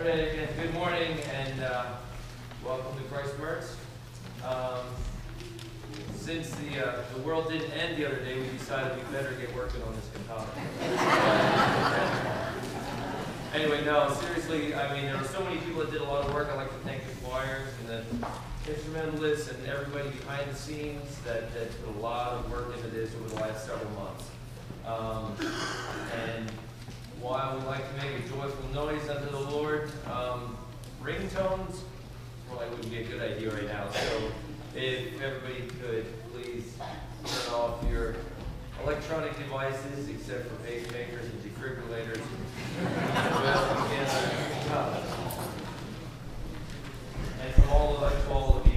All right, again, good morning and uh, welcome to Christ Mertz. Um, Since the, uh, the world didn't end the other day, we decided we better get working on this cantata. Anyway, no, seriously, I mean, there were so many people that did a lot of work. I'd like to thank the choirs and the instrumentalists and everybody behind the scenes that, that put a lot of work into this over the last several months. Um, And while we like to make a joyful noise unto the Lord, um, ringtones probably wouldn't be a good idea right now. So if everybody could, please turn off your electronic devices, except for pacemakers and defibrillators. Uh, And from all of us, all of you,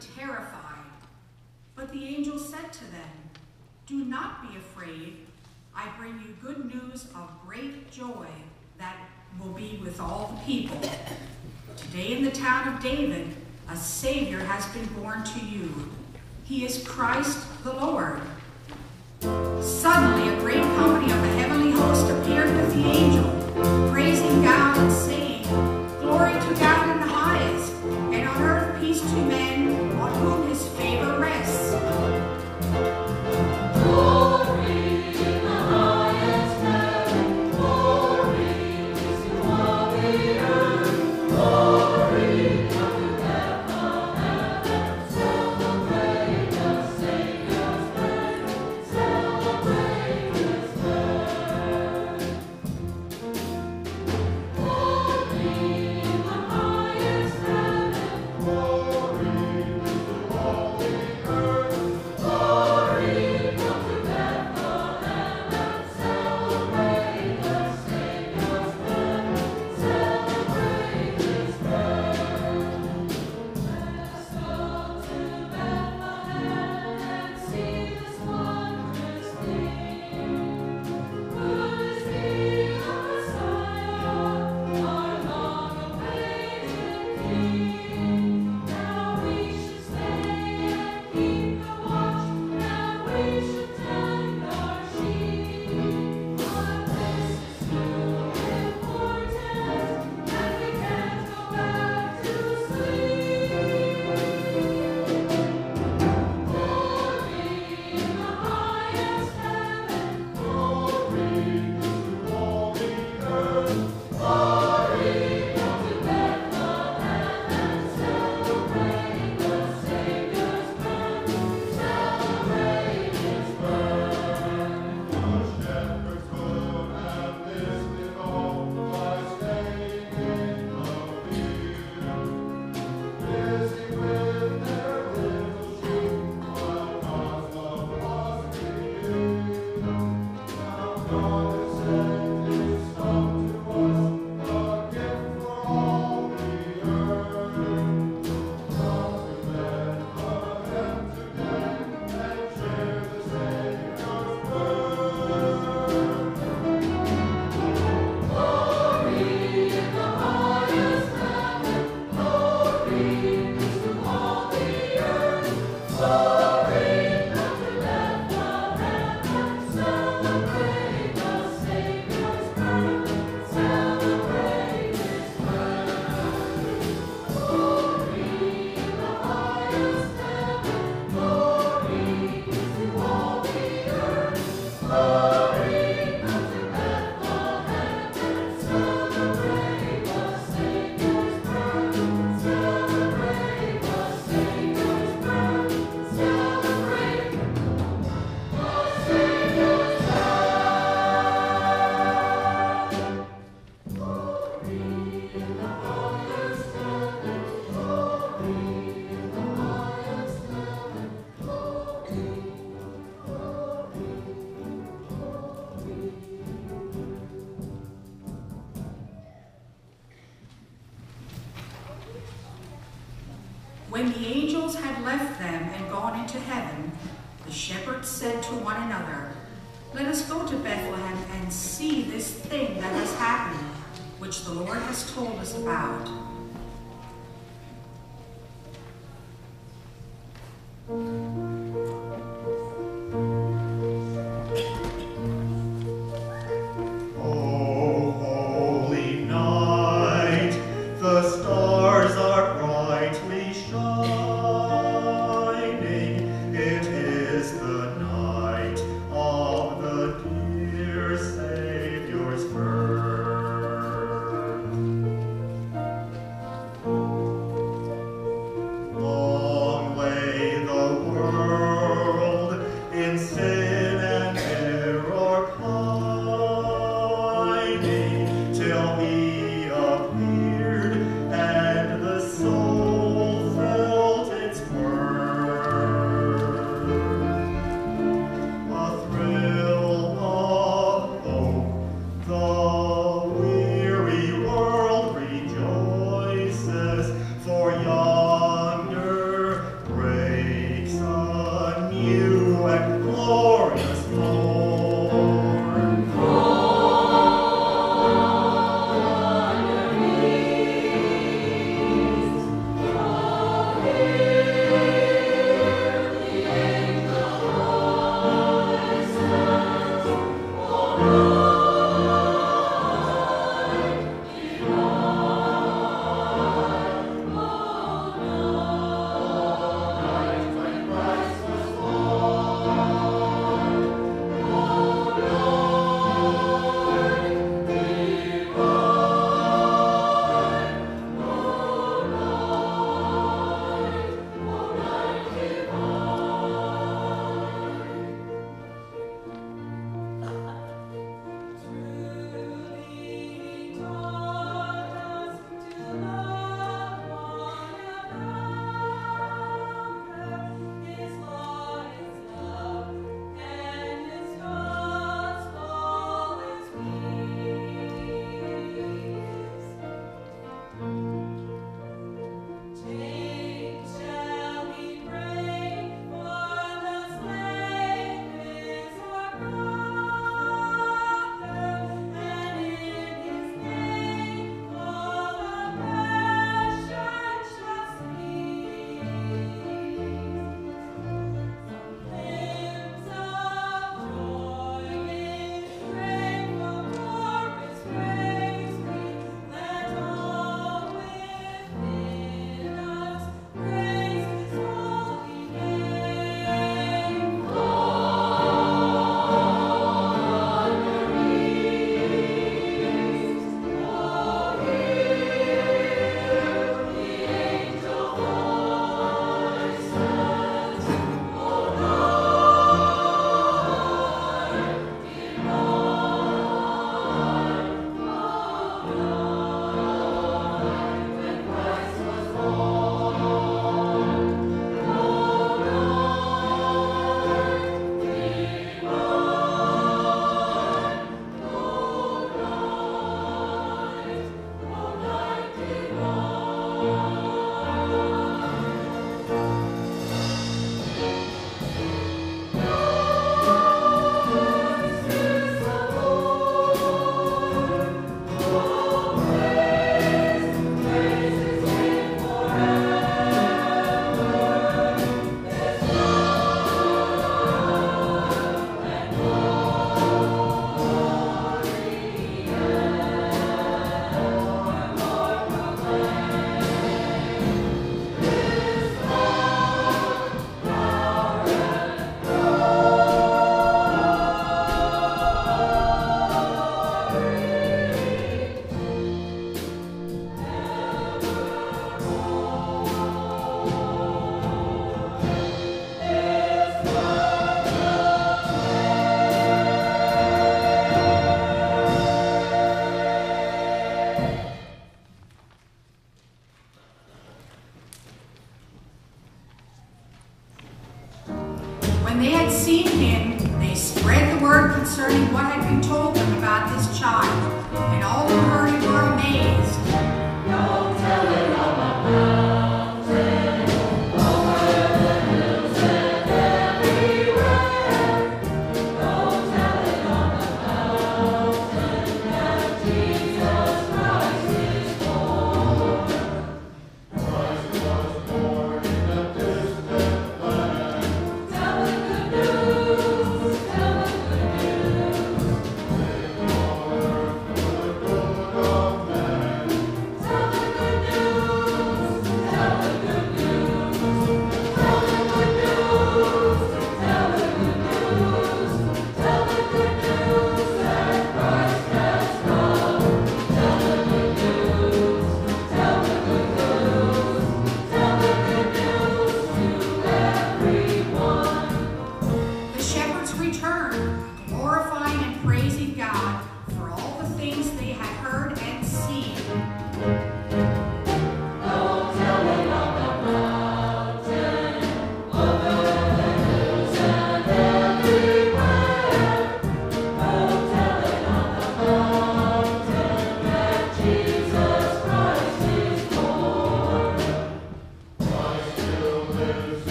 terrified. But the angel said to them, Do not be afraid. I bring you good news of great joy that will be with all the people. Today in the town of David, a Savior has been born to you. He is Christ the Lord. Suddenly, a great company of the heavenly host appeared with the angel, praising God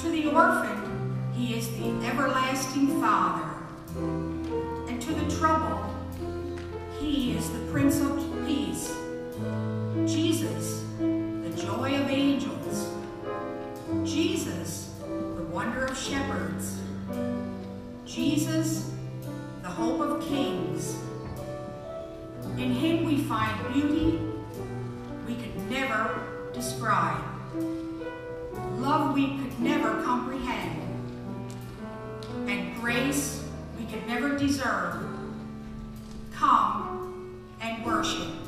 To the orphan, he is the everlasting Father. And to the troubled, he is the Prince of Peace. Jesus, the joy of angels. Jesus, the wonder of shepherds. Jesus, the hope of kings. In him we find beauty we could never describe, love we could never comprehend, and grace we could never deserve. Come and worship.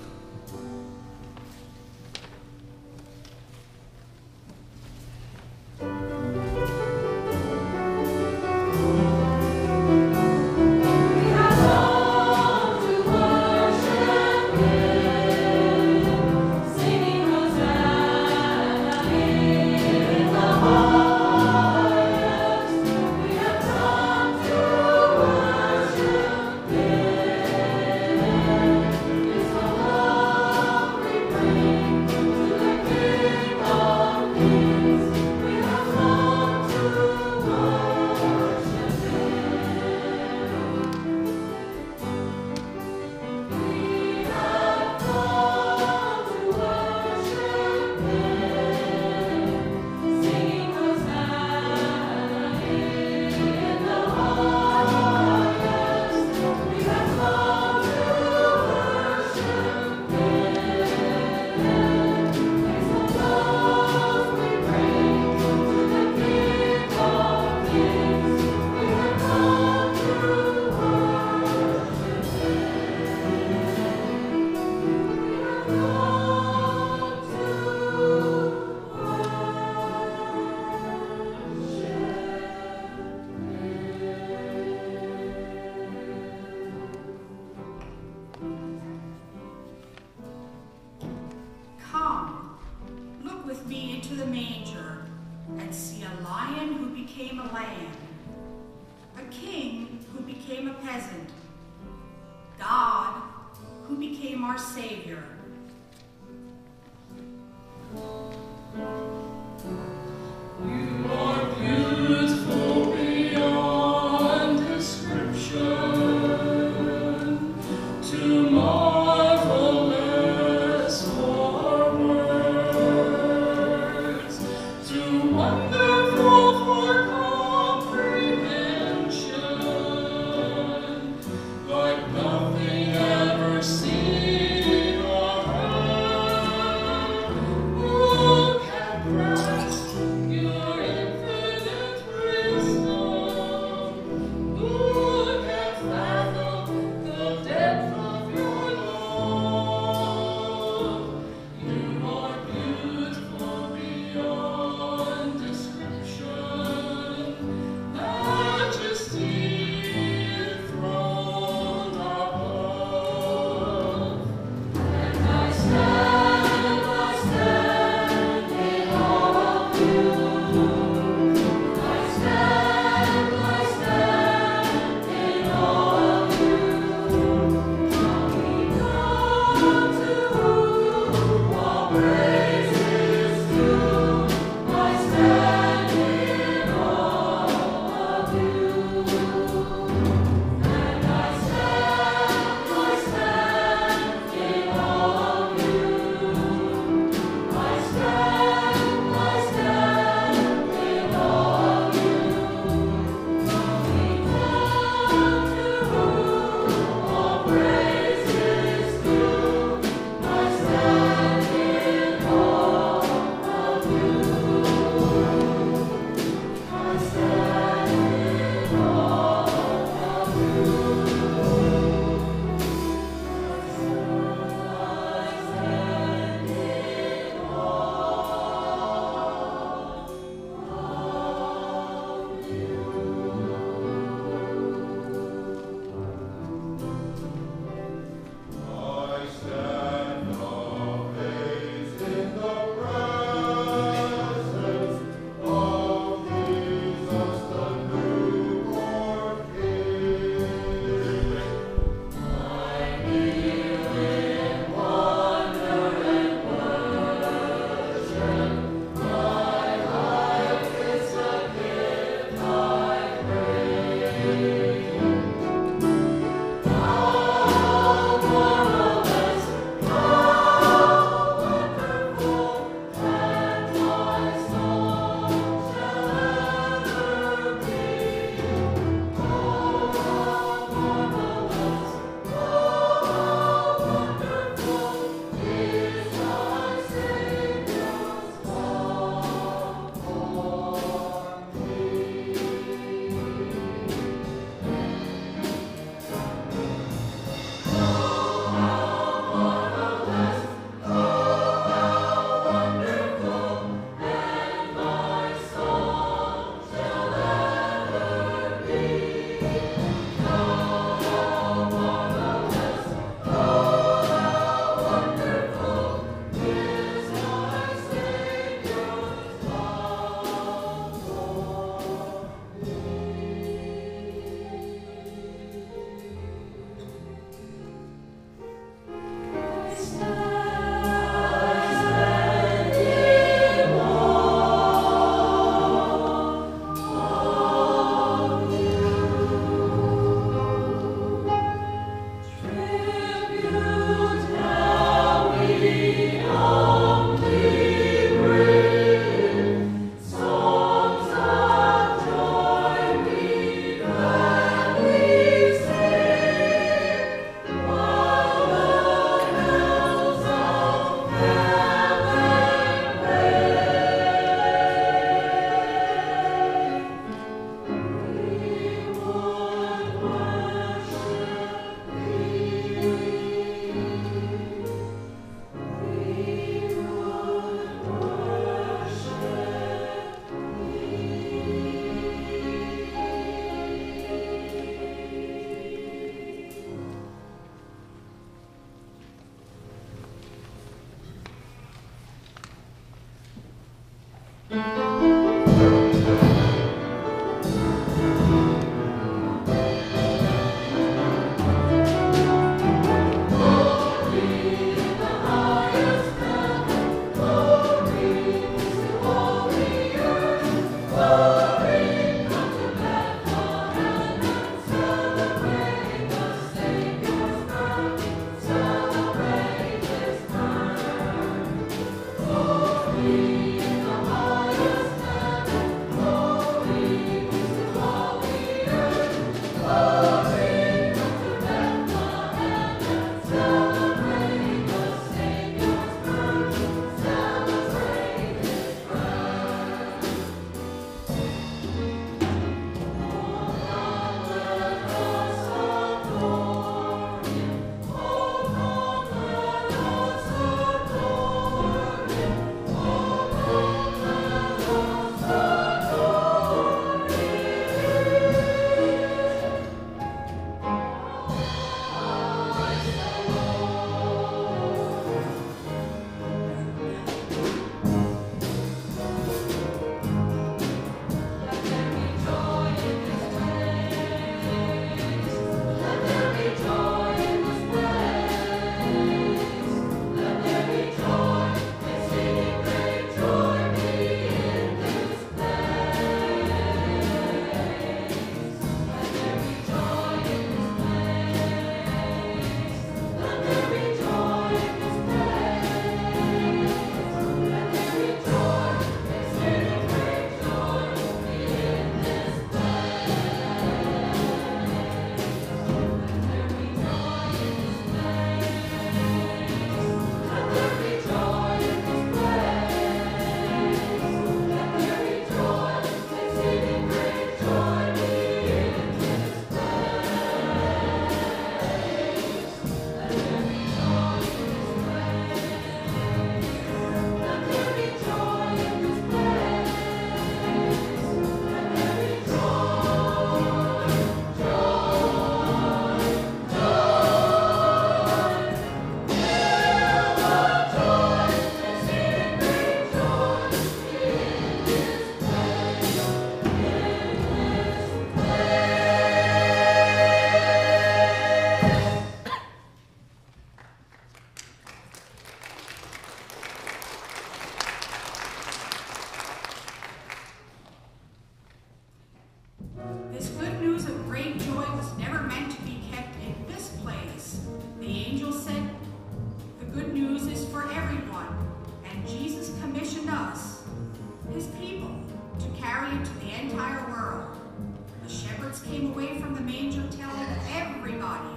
from the manger telling everybody,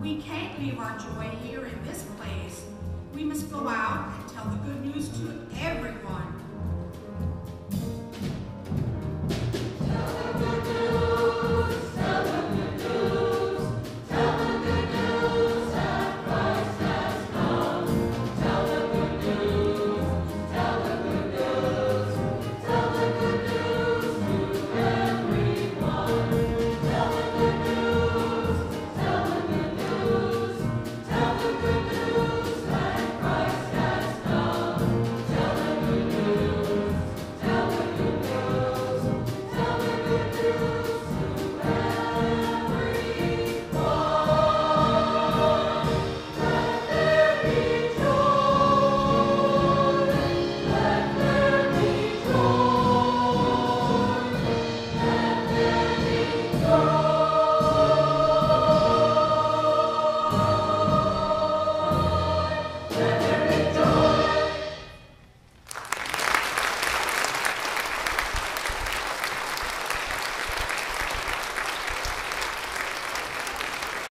we can't leave our joy here in this place. We must go out and tell the good news to everyone